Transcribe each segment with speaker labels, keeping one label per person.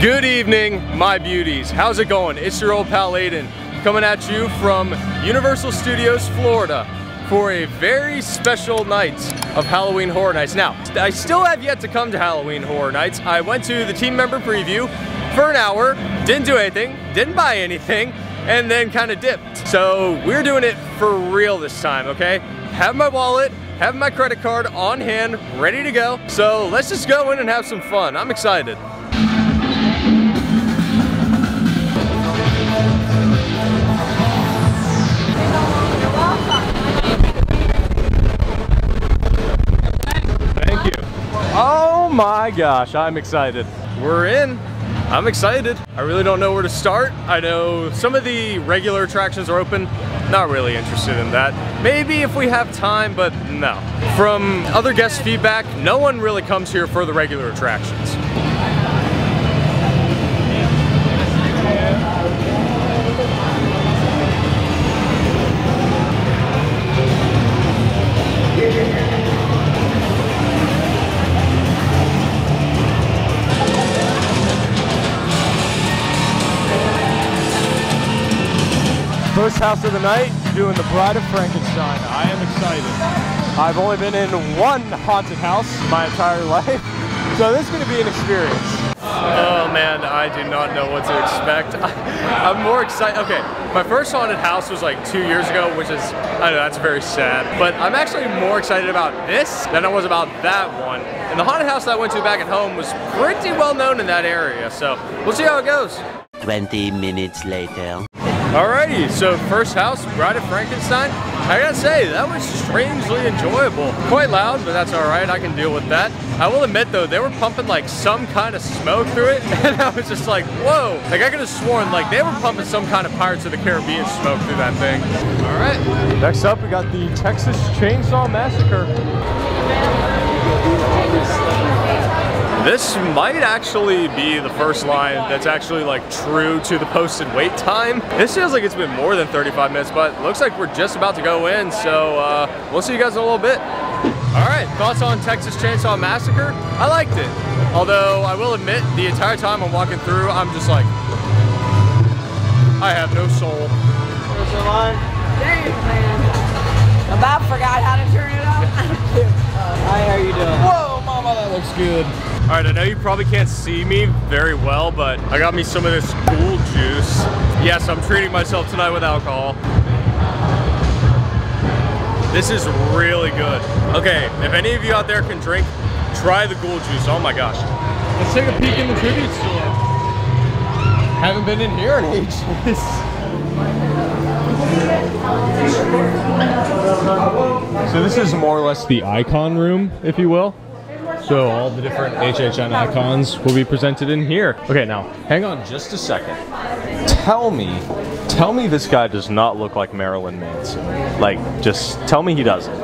Speaker 1: Good evening, my beauties. How's it going? It's your old pal Aidan coming at you from Universal Studios, Florida for a very special night of Halloween Horror Nights. Now, I still have yet to come to Halloween Horror Nights. I went to the team member preview for an hour, didn't do anything, didn't buy anything, and then kind of dipped. So we're doing it for real this time, okay? Have my wallet, have my credit card on hand, ready to go. So let's just go in and have some fun. I'm excited. My gosh, I'm excited. We're in. I'm excited. I really don't know where to start. I know some of the regular attractions are open. Not really interested in that. Maybe if we have time, but no. From other guest feedback, no one really comes here for the regular attractions. First house of the night, doing the Bride of Frankenstein. I am excited. I've only been in one haunted house my entire life, so this is going to be an experience. Oh man, I do not know what to expect. I'm more excited. Okay, my first haunted house was like two years ago, which is, I know, that's very sad. But I'm actually more excited about this than I was about that one. And the haunted house that I went to back at home was pretty well known in that area, so we'll see how it goes.
Speaker 2: 20 minutes later.
Speaker 1: Alrighty, so first house, Bride of Frankenstein. I gotta say, that was strangely enjoyable. Quite loud, but that's alright, I can deal with that. I will admit though, they were pumping like some kind of smoke through it, and I was just like, whoa. Like I could have sworn like they were pumping some kind of Pirates of the Caribbean smoke through that thing. Alright, next up we got the Texas Chainsaw Massacre. This might actually be the first line that's actually like true to the posted wait time. This feels like it's been more than 35 minutes, but looks like we're just about to go in, so uh, we'll see you guys in a little bit. All right, thoughts on Texas Chainsaw Massacre? I liked it. Although I will admit, the entire time I'm walking through, I'm just like, I have no soul.
Speaker 3: There's the line. Dang,
Speaker 1: looks good. All right, I know you probably can't see me very well, but I got me some of this ghoul juice. Yes, I'm treating myself tonight with alcohol. This is really good. Okay, if any of you out there can drink, try the ghoul juice. Oh my gosh. Let's take a peek in the tribute store. Haven't been in here in ages. So this is more or less the icon room, if you will. So all the different HHN icons will be presented in here. Okay, now hang on just a second. Tell me, tell me this guy does not look like Marilyn Manson. Like, just tell me he doesn't.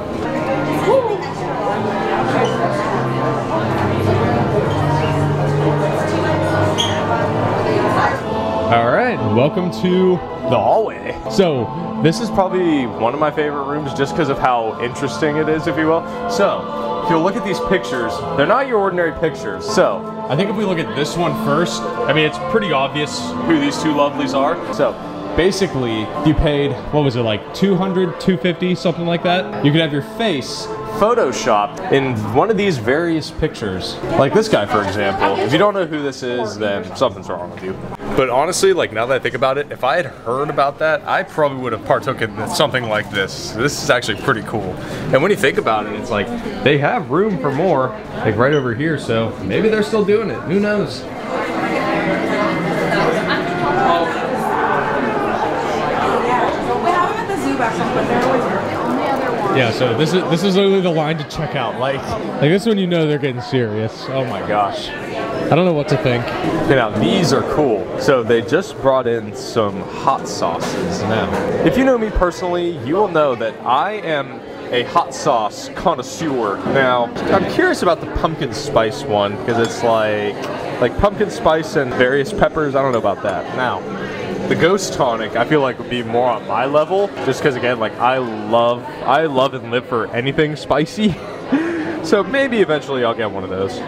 Speaker 1: All right, welcome to the hallway. So this is probably one of my favorite rooms just because of how interesting it is, if you will. So if you look at these pictures, they're not your ordinary pictures. So I think if we look at this one first, I mean, it's pretty obvious who these two lovelies are. So basically, you paid, what was it, like 200, 250, something like that? You could have your face photoshopped in one of these various pictures. Like this guy, for example. If you don't know who this is, then something's wrong with you. But honestly, like now that I think about it, if I had heard about that, I probably would have partook in something like this. This is actually pretty cool. And when you think about it, it's like they have room for more, like right over here. So maybe they're still doing it. Who knows? Yeah, so this is this is literally the line to check out. Like, like this is when you know they're getting serious. Oh my gosh. I don't know what to think. Okay, now these are cool. So they just brought in some hot sauces. Now, if you know me personally, you will know that I am a hot sauce connoisseur. Now, I'm curious about the pumpkin spice one because it's like like pumpkin spice and various peppers. I don't know about that. Now, the ghost tonic I feel like would be more on my level just because again like I love I love and live for anything spicy so maybe eventually I'll get one of those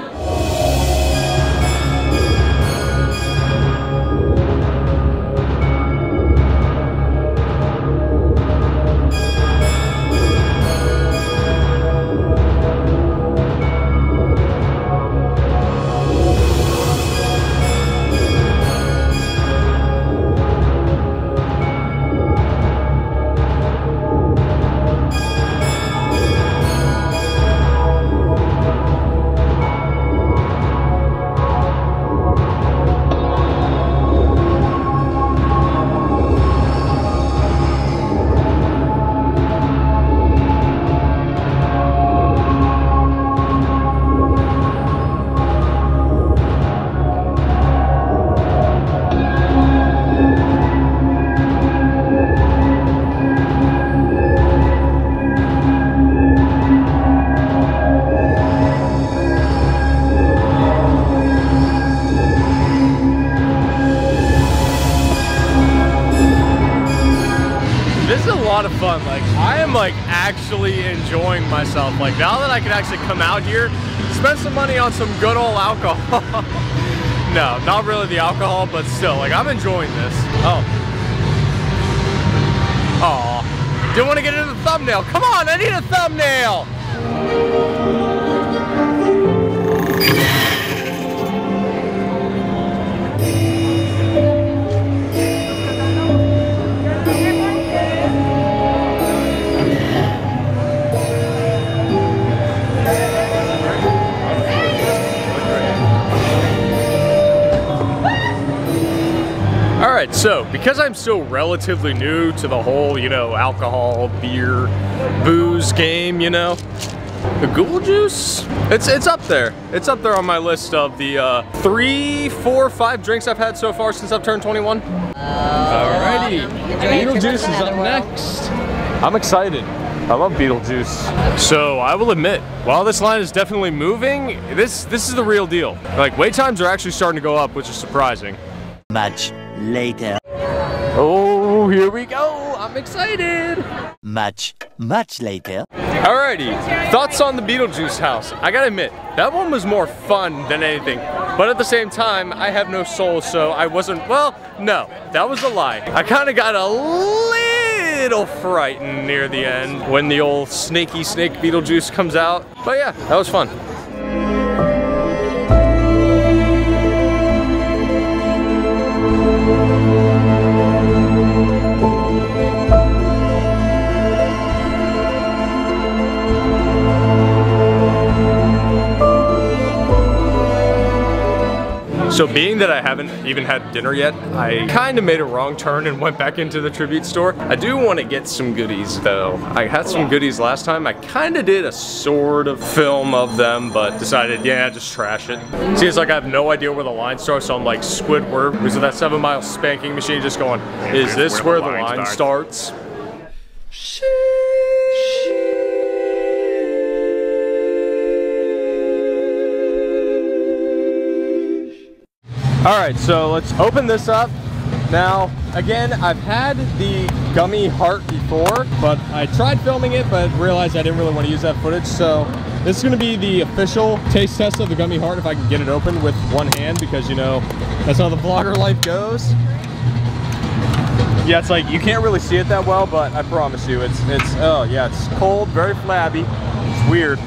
Speaker 1: actually enjoying myself. Like now that I can actually come out here, spend some money on some good old alcohol. no, not really the alcohol, but still, like I'm enjoying this. Oh. Aw. Didn't want to get into the thumbnail. Come on, I need a thumbnail. Because I'm still relatively new to the whole, you know, alcohol, beer, booze game, you know, the Ghoul Juice, it's it's up there. It's up there on my list of the uh, three, four, five drinks I've had so far since I've turned 21. Alrighty, Beetlejuice is up next. I'm excited. I love Beetlejuice. So I will admit, while this line is definitely moving, this this is the real deal. Like wait times are actually starting to go up, which is surprising.
Speaker 2: Much later.
Speaker 1: Oh, here we go. I'm excited.
Speaker 2: Much, much later.
Speaker 1: Alrighty, thoughts on the Beetlejuice house. I gotta admit, that one was more fun than anything. But at the same time, I have no soul, so I wasn't, well, no, that was a lie. I kinda got a little frightened near the end when the old snaky snake Beetlejuice comes out. But yeah, that was fun. So being that I haven't even had dinner yet, I kind of made a wrong turn and went back into the tribute store. I do want to get some goodies though. I had some goodies last time. I kind of did a sort of film of them, but decided, yeah, just trash it. Seems like I have no idea where the line starts, so I'm like Squidward, at that seven mile spanking machine just going, is this where the line starts? All right, so let's open this up. Now, again, I've had the gummy heart before, but I tried filming it, but realized I didn't really want to use that footage. So this is gonna be the official taste test of the gummy heart if I can get it open with one hand, because you know, that's how the vlogger life goes. Yeah, it's like, you can't really see it that well, but I promise you, it's, it's, oh yeah, it's cold, very flabby. It's weird.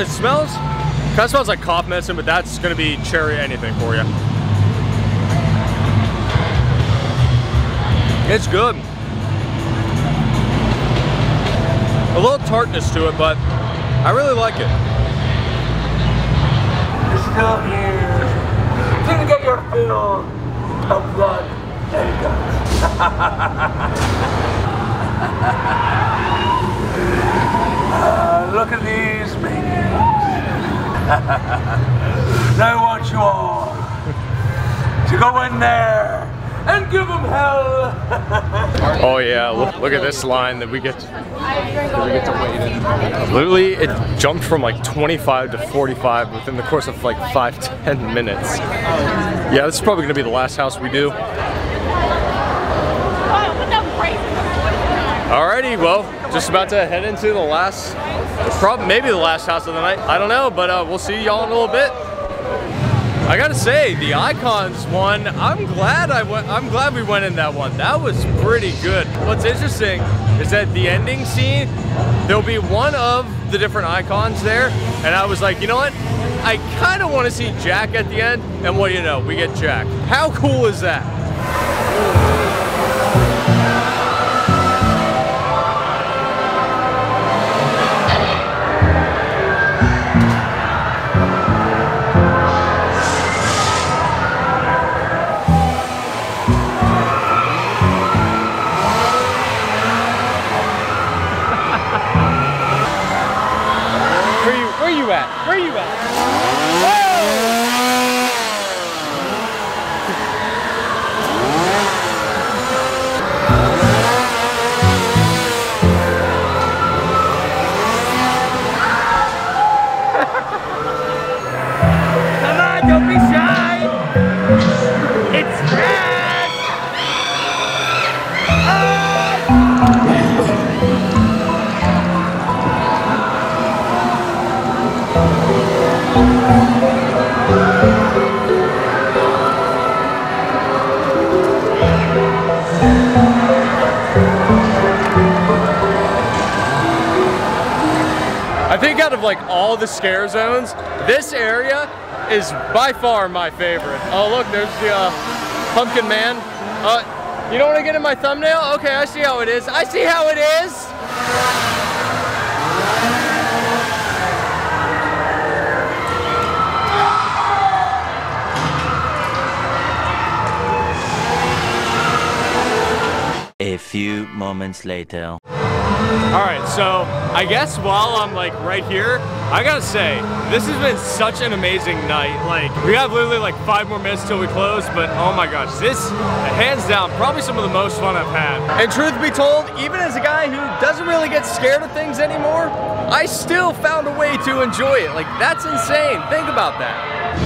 Speaker 1: It smells, kind of smells like cough medicine, but that's gonna be cherry anything for you. It's good. A little tartness to it, but I really like it.
Speaker 4: You're still here. Didn't get your fill of blood and guts. Uh, look at these maniacs. I want you all to go in there and give them hell.
Speaker 1: Oh yeah, look, look at this line that we get that we get to wait in. Literally, it jumped from like 25 to 45 within the course of like five, 10 minutes. Yeah, this is probably gonna be the last house we do. Alrighty, well, just about to head into the last, probably maybe the last house of the night. I don't know, but uh, we'll see y'all in a little bit. I gotta say, the icons one, I'm glad I went. I'm glad we went in that one. That was pretty good. What's interesting is that the ending scene, there'll be one of the different icons there, and I was like, you know what? I kind of want to see Jack at the end, and what do you know? We get Jack. How cool is that? Think out of like all the scare zones, this area is by far my favorite. Oh look, there's the uh, pumpkin man. Uh, you don't want to get in my thumbnail? Okay, I see how it is. I see how it is.
Speaker 2: A few moments later.
Speaker 1: All right, so I guess while I'm like right here, I gotta say, this has been such an amazing night. Like, we have literally like five more minutes till we close, but oh my gosh, this, hands down, probably some of the most fun I've had. And truth be told, even as a guy who doesn't really get scared of things anymore, I still found a way to enjoy it. Like, that's insane. Think about that.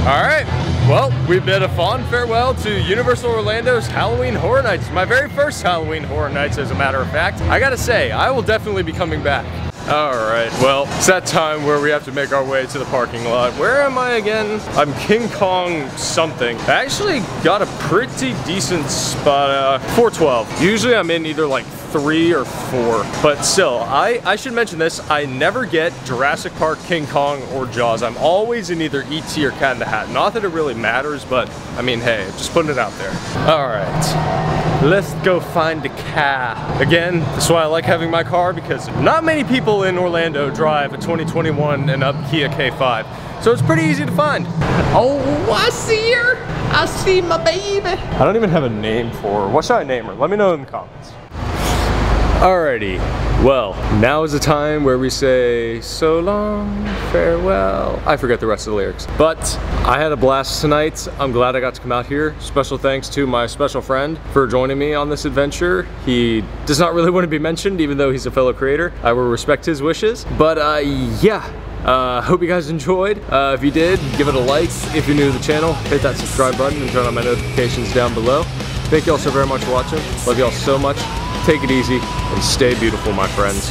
Speaker 1: All right. Well, we bid a fond farewell to Universal Orlando's Halloween Horror Nights. My very first Halloween Horror Nights, as a matter of fact. I gotta say, I will definitely be coming back. All right, well, it's that time where we have to make our way to the parking lot. Where am I again? I'm King Kong something. I actually got a pretty decent spot, uh, 412. Usually I'm in either like three or four. But still, I, I should mention this. I never get Jurassic Park, King Kong, or Jaws. I'm always in either E.T. or Cat in the Hat. Not that it really matters, but I mean, hey, just putting it out there. All right, let's go find a car. Again, that's why I like having my car because not many people in Orlando drive a 2021 and up Kia K5. So it's pretty easy to find. Oh, I see her. I see my baby. I don't even have a name for her. What should I name her? Let me know in the comments. Alrighty, well, now is the time where we say so long, farewell. I forget the rest of the lyrics. But I had a blast tonight. I'm glad I got to come out here. Special thanks to my special friend for joining me on this adventure. He does not really want to be mentioned, even though he's a fellow creator. I will respect his wishes. But uh, yeah, uh, hope you guys enjoyed. Uh, if you did, give it a like. If you're new to the channel, hit that subscribe button and turn on my notifications down below. Thank you all so very much for watching. Love you all so much. Take it easy and stay beautiful, my friends.